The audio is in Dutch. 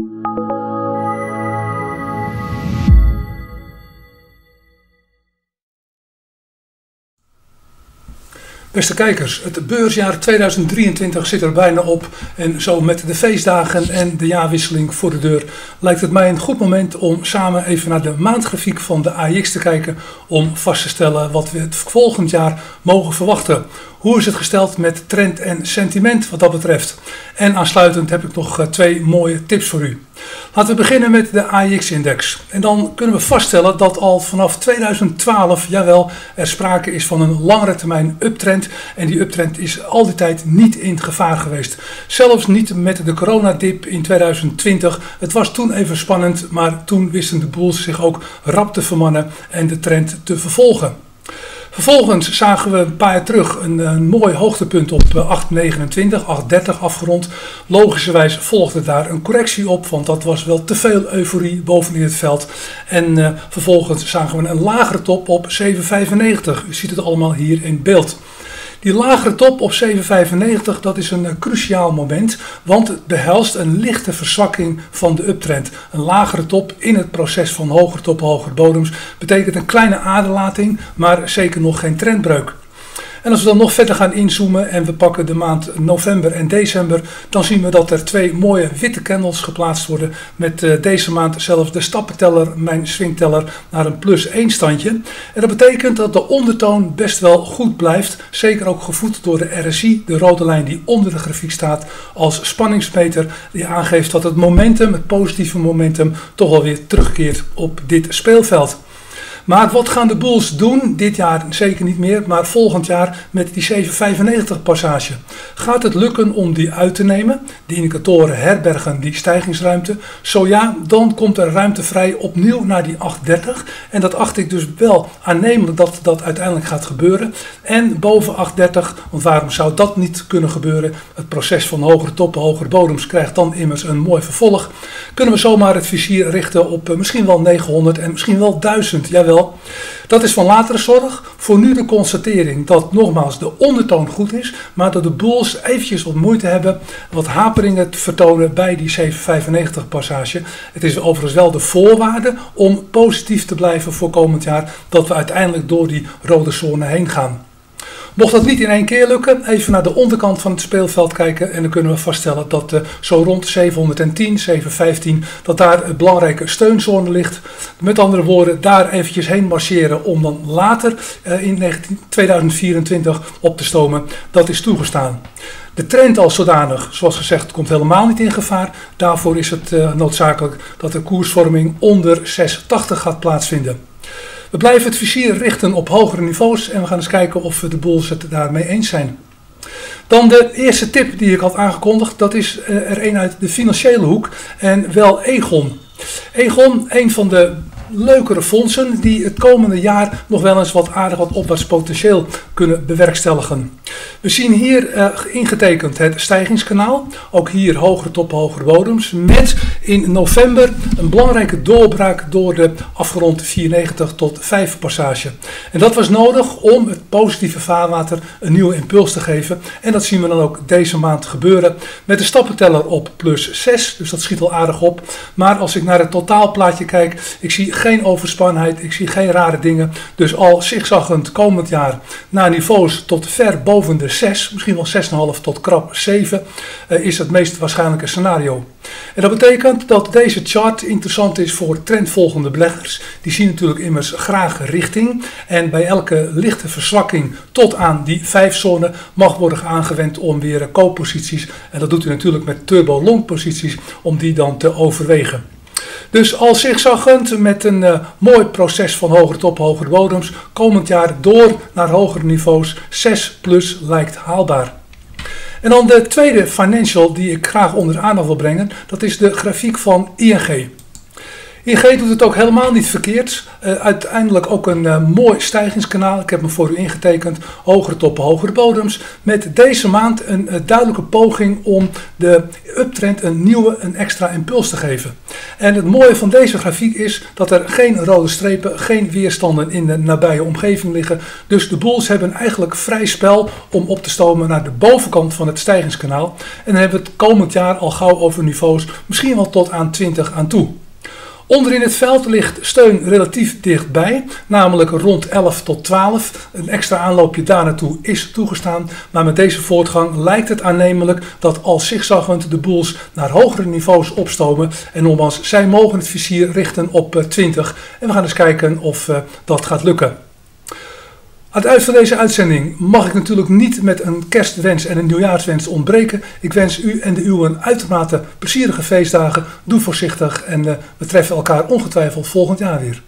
you. Beste kijkers, het beursjaar 2023 zit er bijna op en zo met de feestdagen en de jaarwisseling voor de deur lijkt het mij een goed moment om samen even naar de maandgrafiek van de AX te kijken om vast te stellen wat we het volgend jaar mogen verwachten. Hoe is het gesteld met trend en sentiment wat dat betreft? En aansluitend heb ik nog eh, twee mooie tips voor u. Laten we beginnen met de AX-index. En dan kunnen we vaststellen dat al vanaf 2012, jawel, er sprake is van een langere termijn uptrend. En die uptrend is al die tijd niet in gevaar geweest. Zelfs niet met de coronadip in 2020. Het was toen even spannend, maar toen wisten de boels zich ook rap te vermannen en de trend te vervolgen. Vervolgens zagen we een paar jaar terug een, een mooi hoogtepunt op 8,29, 8,30 afgerond. Logischerwijs volgde daar een correctie op, want dat was wel te veel euforie bovenin het veld. En uh, vervolgens zagen we een lagere top op 7,95. U ziet het allemaal hier in beeld. Die lagere top op 7,95 dat is een cruciaal moment, want het behelst een lichte verzwakking van de uptrend. Een lagere top in het proces van hoger top, hoger bodems betekent een kleine aderlating, maar zeker nog geen trendbreuk. En als we dan nog verder gaan inzoomen en we pakken de maand november en december, dan zien we dat er twee mooie witte candles geplaatst worden. Met uh, deze maand zelfs de stappenteller, mijn swingteller, naar een plus 1 standje. En dat betekent dat de ondertoon best wel goed blijft. Zeker ook gevoed door de RSI, de rode lijn die onder de grafiek staat, als spanningsmeter. Die aangeeft dat het momentum, het positieve momentum, toch alweer terugkeert op dit speelveld. Maar wat gaan de Bulls doen? Dit jaar zeker niet meer, maar volgend jaar met die 795 passage. Gaat het lukken om die uit te nemen? Die indicatoren herbergen die stijgingsruimte. Zo ja, dan komt er ruimte vrij opnieuw naar die 830. En dat acht ik dus wel aannemelijk dat dat uiteindelijk gaat gebeuren. En boven 830, want waarom zou dat niet kunnen gebeuren? Het proces van hogere toppen, hogere bodems krijgt dan immers een mooi vervolg. Kunnen we zomaar het vizier richten op eh, misschien wel 900 en misschien wel 1000. Jawel dat is van latere zorg. Voor nu de constatering dat nogmaals de ondertoon goed is, maar dat de bulls eventjes wat moeite hebben, wat haperingen te vertonen bij die 795 passage. Het is overigens wel de voorwaarde om positief te blijven voor komend jaar, dat we uiteindelijk door die rode zone heen gaan. Mocht dat niet in één keer lukken, even naar de onderkant van het speelveld kijken en dan kunnen we vaststellen dat uh, zo rond 710, 715, dat daar een belangrijke steunzone ligt. Met andere woorden, daar eventjes heen marcheren om dan later uh, in 19, 2024 op te stomen, dat is toegestaan. De trend als zodanig, zoals gezegd, komt helemaal niet in gevaar. Daarvoor is het uh, noodzakelijk dat de koersvorming onder 680 gaat plaatsvinden. We blijven het vizier richten op hogere niveaus en we gaan eens kijken of de bulls het daarmee eens zijn. Dan de eerste tip die ik had aangekondigd, dat is eh, er een uit de financiële hoek en wel Egon. Egon, een van de leukere fondsen die het komende jaar nog wel eens wat aardig wat opwaarts potentieel kunnen bewerkstelligen. We zien hier uh, ingetekend het stijgingskanaal. Ook hier hogere toppen, hogere bodems. Met in november een belangrijke doorbraak door de afgerond 94 tot 5 passage. En dat was nodig om het positieve vaarwater een nieuwe impuls te geven. En dat zien we dan ook deze maand gebeuren. Met de stappenteller op plus 6. Dus dat schiet al aardig op. Maar als ik naar het totaalplaatje kijk, ik zie geen overspannenheid. Ik zie geen rare dingen. Dus al zigzaggend komend jaar naar niveaus tot ver boven de 6, misschien wel 6,5 tot krap 7, uh, is het meest waarschijnlijke scenario. En dat betekent dat deze chart interessant is voor trendvolgende beleggers. Die zien natuurlijk immers graag richting. En bij elke lichte verzwakking tot aan die 5-zone mag worden aangewend om weer koopposities. En dat doet u natuurlijk met turbo-long posities om die dan te overwegen. Dus al zigzaggend met een uh, mooi proces van hogere top, hogere bodems, komend jaar door naar hogere niveaus, 6 plus lijkt haalbaar. En dan de tweede financial die ik graag onder de aandacht wil brengen, dat is de grafiek van ING. IG doet het ook helemaal niet verkeerd. Uh, uiteindelijk ook een uh, mooi stijgingskanaal. Ik heb me voor u ingetekend. Hogere toppen, hogere bodems. Met deze maand een uh, duidelijke poging om de uptrend een nieuwe, een extra impuls te geven. En het mooie van deze grafiek is dat er geen rode strepen, geen weerstanden in de nabije omgeving liggen. Dus de bulls hebben eigenlijk vrij spel om op te stomen naar de bovenkant van het stijgingskanaal. En dan hebben we het komend jaar al gauw over niveaus, misschien wel tot aan 20 aan toe. Onderin het veld ligt steun relatief dichtbij, namelijk rond 11 tot 12. Een extra aanloopje daar naartoe is toegestaan, maar met deze voortgang lijkt het aannemelijk dat al zigzaggend de boels naar hogere niveaus opstomen. En nogmaals, zij mogen het vizier richten op 20 en we gaan eens kijken of uh, dat gaat lukken. Aan het eind van deze uitzending mag ik natuurlijk niet met een kerstwens en een nieuwjaarswens ontbreken. Ik wens u en de uwen uitermate plezierige feestdagen. Doe voorzichtig en uh, we treffen elkaar ongetwijfeld volgend jaar weer.